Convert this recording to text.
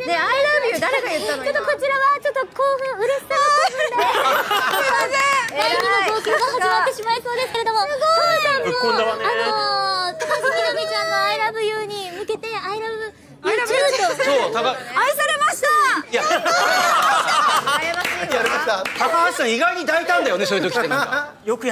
ですそうなんですね I love you 誰が言ったのちょっとこちらはちょっと興奮嬉しさが興奮ですいません第二の号泣が始まってしまいそうですけれども。トムさんもあの高橋みなみちゃんの I love you に向けて I love you とそう高愛されました。いや。やりました。高橋さん意外に大胆だよねそういう時ってなんか。よくや